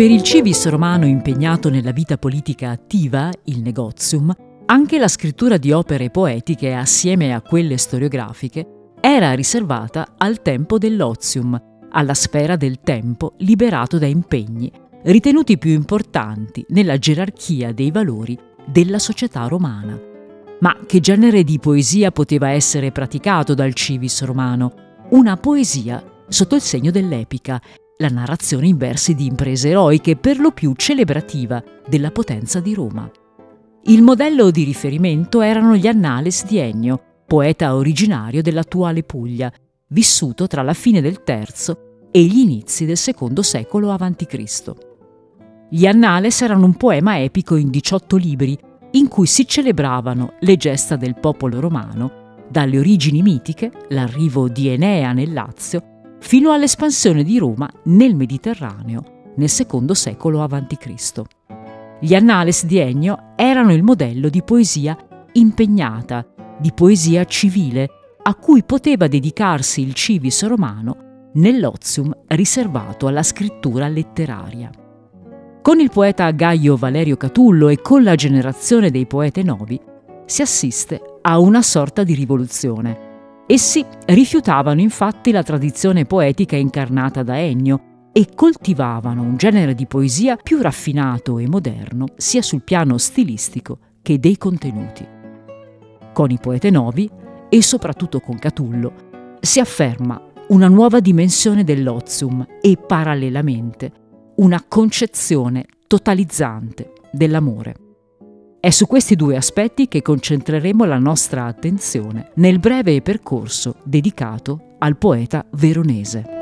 Per il civis romano impegnato nella vita politica attiva, il negozium, anche la scrittura di opere poetiche assieme a quelle storiografiche era riservata al tempo dell'ozium, alla sfera del tempo liberato da impegni, ritenuti più importanti nella gerarchia dei valori della società romana. Ma che genere di poesia poteva essere praticato dal civis romano? Una poesia sotto il segno dell'epica, la narrazione in versi di imprese eroiche, per lo più celebrativa, della potenza di Roma. Il modello di riferimento erano gli Annales di Ennio, poeta originario dell'attuale Puglia, vissuto tra la fine del III e gli inizi del secondo secolo a.C. Gli Annales erano un poema epico in 18 libri in cui si celebravano le gesta del popolo romano, dalle origini mitiche, l'arrivo di Enea nel Lazio, fino all'espansione di Roma nel Mediterraneo nel secondo secolo a.C. Gli Annales di Ennio erano il modello di poesia impegnata, di poesia civile, a cui poteva dedicarsi il civis romano nell'ozium riservato alla scrittura letteraria. Con il poeta Gaio Valerio Catullo e con la generazione dei poete novi si assiste a una sorta di rivoluzione. Essi rifiutavano infatti la tradizione poetica incarnata da Ennio e coltivavano un genere di poesia più raffinato e moderno sia sul piano stilistico che dei contenuti. Con i poete novi e soprattutto con Catullo, si afferma una nuova dimensione dell'ozium e parallelamente una concezione totalizzante dell'amore. È su questi due aspetti che concentreremo la nostra attenzione nel breve percorso dedicato al poeta veronese.